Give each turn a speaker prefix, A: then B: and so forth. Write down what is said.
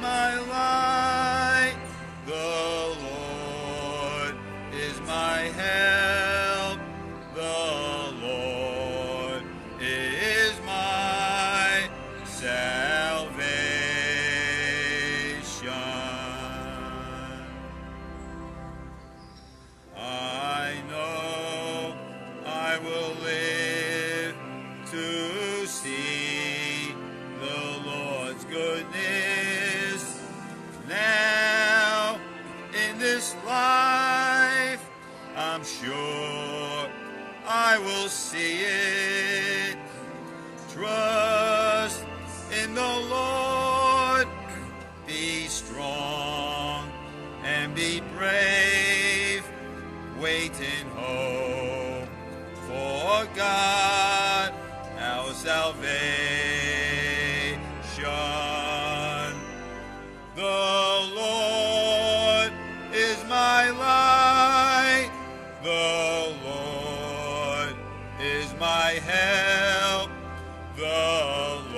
A: my light, the Lord is my help, the Lord is my salvation. I know I will live to see the Lord's goodness. I'm sure I will see it. Trust in the Lord. Be strong and be brave. Wait in hope for God, our salvation. My help. The